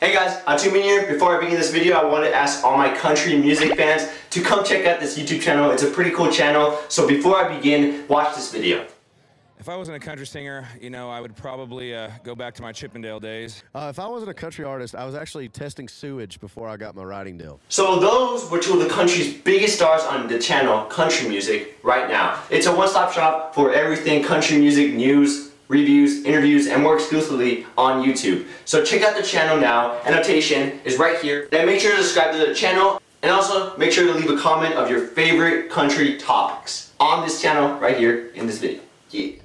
Hey guys, I'm Tumin here. Before I begin this video, I want to ask all my country music fans to come check out this YouTube channel. It's a pretty cool channel. So before I begin, watch this video. If I wasn't a country singer, you know, I would probably uh, go back to my Chippendale days. Uh, if I wasn't a country artist, I was actually testing sewage before I got my writing deal. So those were two of the country's biggest stars on the channel Country Music right now. It's a one-stop shop for everything country music news, reviews, interviews, and more exclusively on YouTube. So check out the channel now. Annotation is right here. And make sure to subscribe to the channel and also make sure to leave a comment of your favorite country topics on this channel right here in this video. Yeah.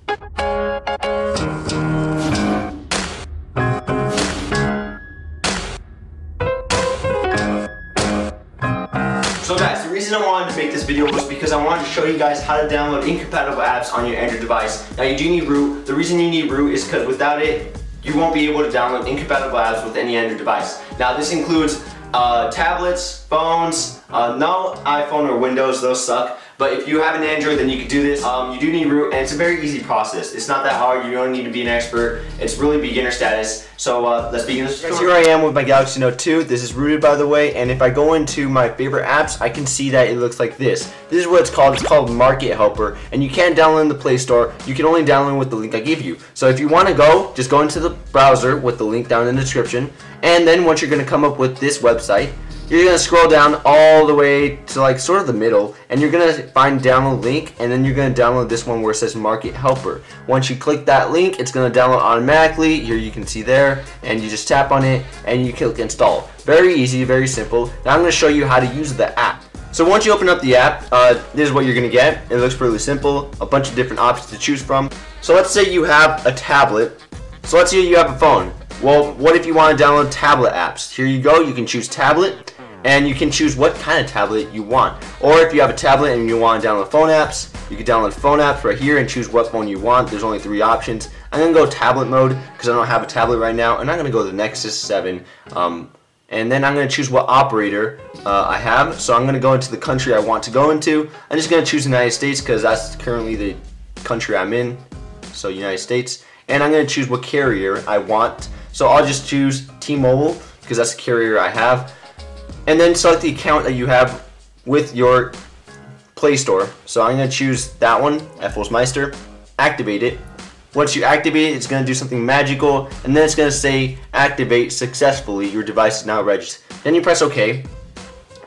So guys, the reason I wanted to make this video was because I wanted to show you guys how to download incompatible apps on your Android device. Now you do need root. The reason you need root is because without it, you won't be able to download incompatible apps with any Android device. Now this includes uh, tablets, phones, uh, no iPhone or Windows, those suck. But if you have an Android, then you can do this. Um, you do need root, and it's a very easy process. It's not that hard. You don't need to be an expert. It's really beginner status. So uh, let's begin this Here I am with my Galaxy Note 2. This is rooted, by the way. And if I go into my favorite apps, I can see that it looks like this. This is what it's called. It's called Market Helper, and you can't download in the Play Store. You can only download with the link I give you. So if you want to go, just go into the browser with the link down in the description, and then once you're going to come up with this website, you're gonna scroll down all the way to like sort of the middle and you're gonna find download link and then you're gonna download this one where it says market helper. Once you click that link it's gonna download automatically. Here you can see there and you just tap on it and you click install. Very easy very simple. Now I'm gonna show you how to use the app. So once you open up the app uh, this is what you're gonna get. It looks really simple a bunch of different options to choose from. So let's say you have a tablet. So let's say you have a phone. Well, what if you want to download tablet apps? Here you go, you can choose tablet, and you can choose what kind of tablet you want. Or if you have a tablet and you want to download phone apps, you can download phone apps right here and choose what phone you want. There's only three options. I'm going to go tablet mode because I don't have a tablet right now, and I'm going to go to the Nexus 7. Um, and then I'm going to choose what operator uh, I have. So I'm going to go into the country I want to go into. I'm just going to choose the United States because that's currently the country I'm in. So United States. And I'm going to choose what carrier I want. So I'll just choose T-Mobile because that's the carrier I have. And then select the account that you have with your Play Store. So I'm going to choose that one, Meister. activate it. Once you activate it, it's going to do something magical, and then it's going to say activate successfully. Your device is now registered. Then you press OK.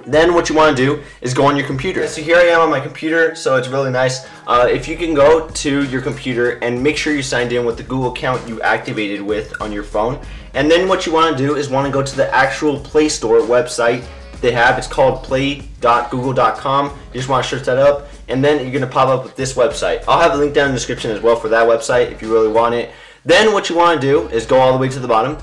Then what you want to do is go on your computer. So here I am on my computer, so it's really nice. Uh, if you can go to your computer and make sure you signed in with the Google account you activated with on your phone. And then what you want to do is want to go to the actual Play Store website they have. It's called play.google.com. You just want to search that up, and then you're going to pop up with this website. I'll have a link down in the description as well for that website if you really want it. Then what you want to do is go all the way to the bottom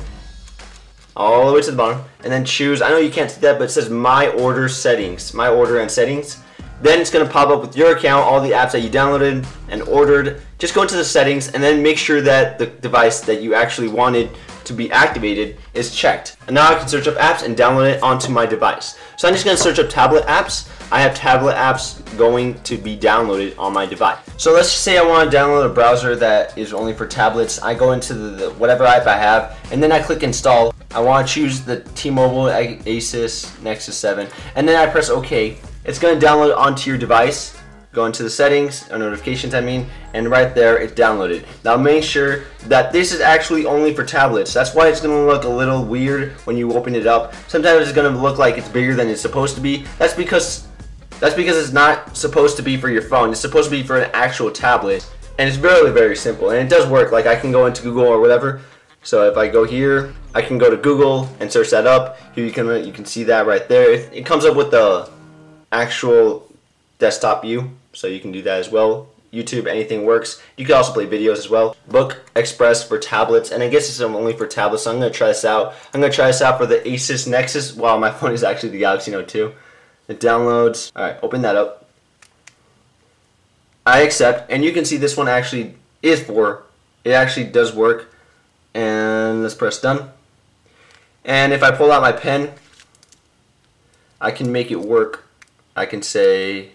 all the way to the bottom and then choose I know you can't see that but it says my order settings my order and settings. Then it's to pop up with your account all the apps that you downloaded and ordered. Just go into the settings and then make sure that the device that you actually wanted to be activated is checked and now I can search up apps and download it onto my device so I'm just going to search up tablet apps I have tablet apps going to be downloaded on my device. So let's just say I want to download a browser that is only for tablets. I go into the, the whatever app I have, and then I click install. I want to choose the T-Mobile Asus Nexus 7, and then I press OK. It's going to download onto your device. Go into the settings, or notifications I mean, and right there it's downloaded. Now make sure that this is actually only for tablets. That's why it's to look a little weird when you open it up. Sometimes it's to look like it's bigger than it's supposed to be. That's because that's because it's not supposed to be for your phone. It's supposed to be for an actual tablet. And it's very, very simple. And it does work. Like I can go into Google or whatever. So if I go here, I can go to Google and search that up. Here you can you can see that right there. It, it comes up with the actual desktop view. So you can do that as well. YouTube, anything works. You can also play videos as well. Book Express for tablets, and I guess it's only for tablets, so I'm going to try this out. I'm going to try this out for the Asus Nexus. Wow, my phone is actually the Galaxy Note 2. It downloads. Alright, open that up. I accept, and you can see this one actually is for, it actually does work. And let's press done. And if I pull out my pen, I can make it work. I can say,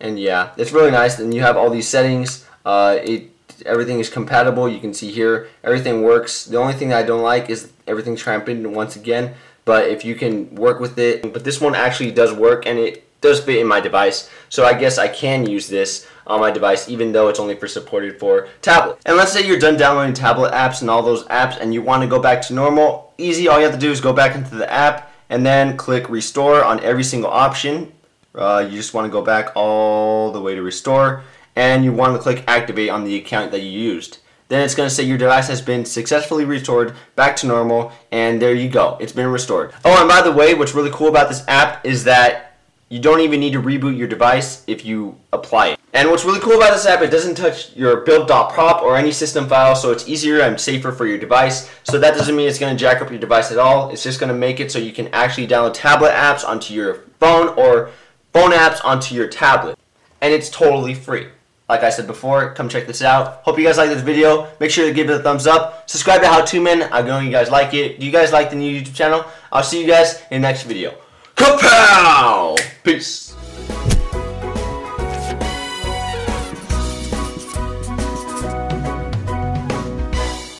and yeah, it's really nice. And you have all these settings. Uh, it everything is compatible. You can see here, everything works. The only thing that I don't like is everything's trampled once again. But if you can work with it, but this one actually does work and it does fit in my device. So I guess I can use this on my device even though it's only for supported for tablet. And let's say you're done downloading tablet apps and all those apps and you want to go back to normal. Easy, all you have to do is go back into the app and then click restore on every single option. Uh, you just want to go back all the way to restore and you want to click activate on the account that you used. Then it's going to say your device has been successfully restored back to normal and there you go. It's been restored. Oh and by the way what's really cool about this app is that you don't even need to reboot your device if you apply it. And what's really cool about this app, it doesn't touch your build.prop or any system file, so it's easier and safer for your device. So that doesn't mean it's going to jack up your device at all. It's just going to make it so you can actually download tablet apps onto your phone or phone apps onto your tablet. And it's totally free. Like I said before, come check this out. Hope you guys like this video. Make sure to give it a thumbs up. Subscribe to How To Men. I know you guys like it. Do you guys like the new YouTube channel? I'll see you guys in the next video. Kapow! Peace.